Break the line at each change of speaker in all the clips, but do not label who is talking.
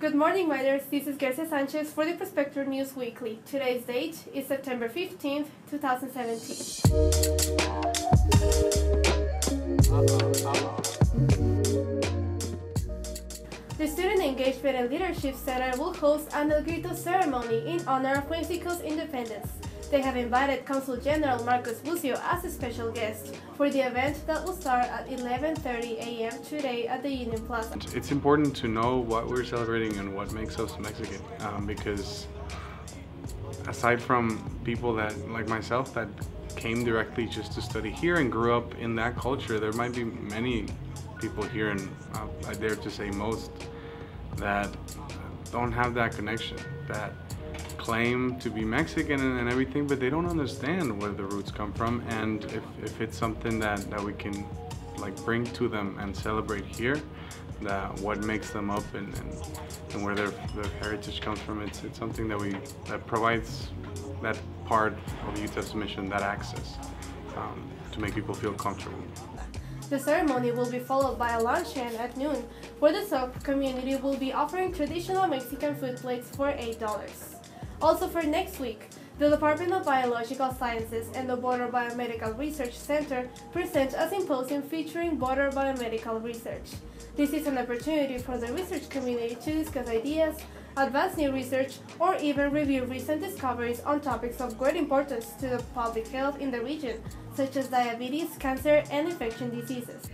Good morning, miners. This is Grecia Sanchez for the Prospector News Weekly. Today's date is September 15th, 2017. The Student Engagement and Leadership Center will host an El Grito ceremony in honor of Mexico's independence. They have invited Consul General Marcos Bucio as a special guest for the event that will start at 11.30 a.m. today at the Union Plaza.
It's important to know what we're celebrating and what makes us Mexican um, because aside from people that, like myself, that came directly just to study here and grew up in that culture, there might be many people here, and uh, I dare to say most, that don't have that connection, that claim to be Mexican and, and, everything, but they don't understand where the roots come from. And if, if it's something that, that we can like bring to them and celebrate here, that what makes them up and, and, and where their, their heritage comes from, it's, it's something that we that provides that part of UTEP's mission, that access, um, to make people feel comfortable.
The ceremony will be followed by a luncheon at noon, where the SOP community will be offering traditional Mexican food plates for $8. Also for next week, the Department of Biological Sciences and the Border Biomedical Research Center present a symposium featuring border biomedical research. This is an opportunity for the research community to discuss ideas, advance new research, or even review recent discoveries on topics of great importance to the public health in the region, such as diabetes, cancer, and infection diseases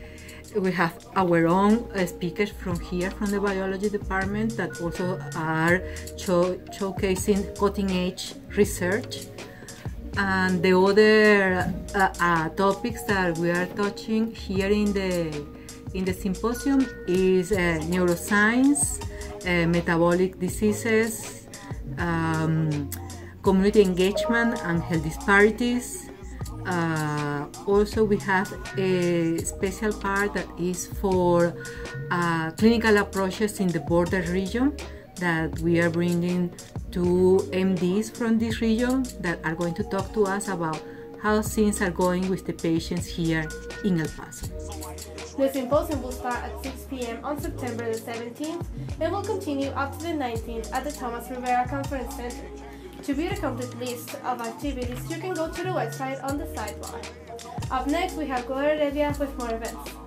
we have our own uh, speakers from here from the biology department that also are show, showcasing cutting edge research. And the other uh, uh, topics that we are touching here in the in the symposium is uh, neuroscience uh, metabolic diseases um, community engagement and health disparities uh, also, we have a special part that is for uh, clinical approaches in the border region that we are bringing two MDs from this region that are going to talk to us about how things are going with the patients here in El Paso.
The symposium will start at 6 p.m. on September the 17th and will continue up to the 19th at the Tomas Rivera Conference Center. To view the complete list of activities, you can go to the website on the sidebar. Up next, we have Gloria Heredia with more events.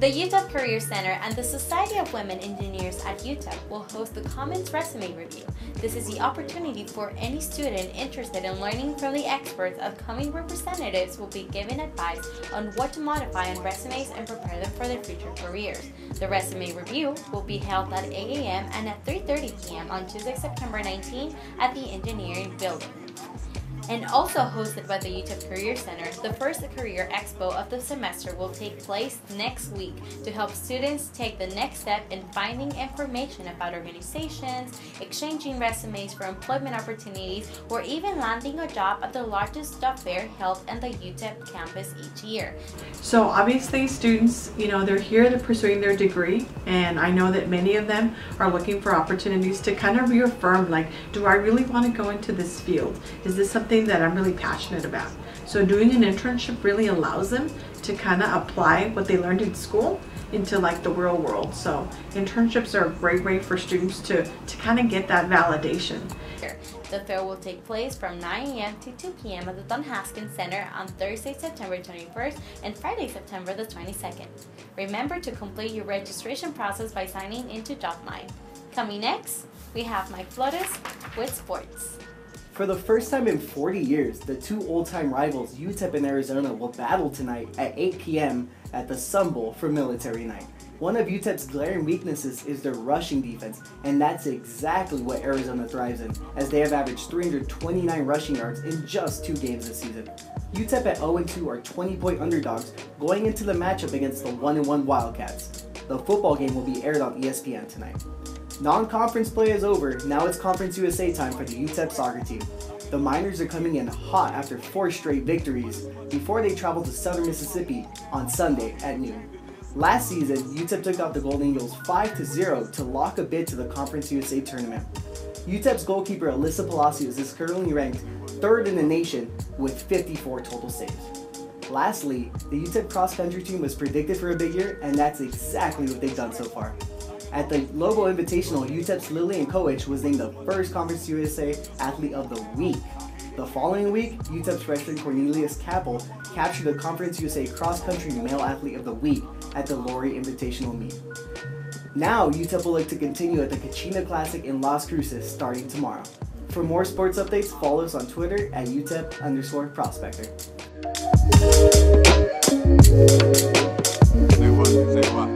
The UTEP Career Center and the Society of Women Engineers at UTEP will host the Commons Resume Review. This is the opportunity for any student interested in learning from the experts. Upcoming representatives will be given advice on what to modify on resumes and prepare them for their future careers. The Resume Review will be held at 8 a.m. and at 3.30 p.m. on Tuesday, September 19 at the Engineering Building and also hosted by the UTEP Career Center, the first Career Expo of the semester will take place next week to help students take the next step in finding information about organizations, exchanging resumes for employment opportunities, or even landing a job at the largest job fair held in the UTEP campus each year.
So obviously students, you know, they're here to pursuing their degree and I know that many of them are looking for opportunities to kind of reaffirm like, do I really want to go into this field? Is this something something that I'm really passionate about. So doing an internship really allows them to kind of apply what they learned in school into like the real world. So internships are a great way for students to, to kind of get that validation.
The fair will take place from 9 a.m. to 2 p.m. at the Don Haskins Center on Thursday, September 21st and Friday, September the 22nd. Remember to complete your registration process by signing into JobMine. Coming next, we have Mike Flores with sports.
For the first time in 40 years, the two old-time rivals, UTEP and Arizona, will battle tonight at 8 p.m. at the Sun Bowl for Military Night. One of UTEP's glaring weaknesses is their rushing defense, and that's exactly what Arizona thrives in, as they have averaged 329 rushing yards in just two games this season. UTEP at 0-2 are 20-point underdogs going into the matchup against the 1-1 Wildcats. The football game will be aired on ESPN tonight. Non-conference play is over, now it's Conference USA time for the UTEP soccer team. The Miners are coming in hot after four straight victories before they travel to Southern Mississippi on Sunday at noon. Last season, UTEP took out the Golden Eagles 5-0 to lock a bid to the Conference USA tournament. UTEP's goalkeeper Alyssa Palacios is currently ranked third in the nation with 54 total saves. Lastly, the UTEP cross country team was predicted for a big year, and that's exactly what they've done so far. At the Lobo Invitational, UTEP's Lillian Koich was named the first Conference USA Athlete of the Week. The following week, UTEP's freshman Cornelius Capel captured the Conference USA Cross Country Male Athlete of the Week at the Lori Invitational meet. Now, UTEP will look to continue at the Kachina Classic in Las Cruces starting tomorrow. For more sports updates, follow us on Twitter at UTEP underscore prospector.
Say what? Say what?